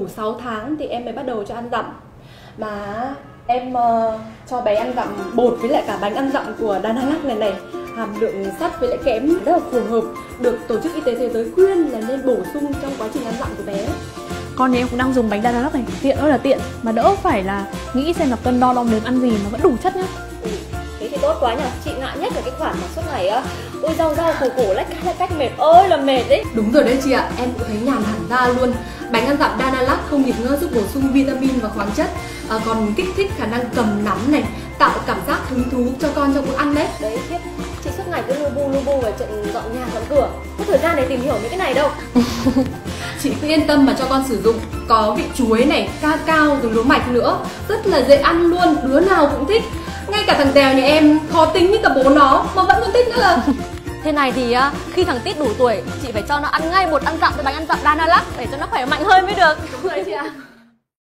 đủ 6 tháng thì em mới bắt đầu cho ăn dặm. Mà em uh, cho bé ăn dặm bột với lại cả bánh ăn dặm của Danalac này này hàm lượng sắt với lại kẽm rất là phù hợp được tổ chức y tế thế giới khuyên là nên bổ sung trong quá trình ăn dặm của bé. Con nhà em cũng đang dùng bánh Danalac này tiện ơi là tiện. Mà đỡ phải là nghĩ xem là cân đo đong đếm ăn gì mà vẫn đủ chất nhá tốt quá nhỉ? Chị ngại nhất là cái khoản mà suốt ngày á ôi rau rau củ củ lách lách cách mệt. Ơi là mệt đấy. Đúng rồi đấy chị ạ em cũng thấy nhàn hẳn ra luôn. Bánh ăn dặm Danalac không nghịch ngơi giúp bổ sung vitamin và khoáng chất. À, còn kích thích khả năng cầm nắm này tạo cảm giác hứng thú cho con trong bữa ăn đấy. Đấy tiếp chị suốt ngày cứ lu bu lu bu về trận dọn nhà dọn cửa. Có thời gian để tìm hiểu mấy cái này đâu. Chị cứ yên tâm mà cho con sử dụng. Có vị chuối này ca cao rồi lúa mạch nữa. Rất là dễ ăn luôn đứa nào cũng thích ngay cả thằng tèo nhà em khó tính như cả bố nó mà vẫn còn thích nữa là thế này thì khi thằng tít đủ tuổi chị phải cho nó ăn ngay một ăn dặm với bánh ăn dặm Danalac để cho nó khỏe mạnh hơn mới được. Đúng rồi chị ạ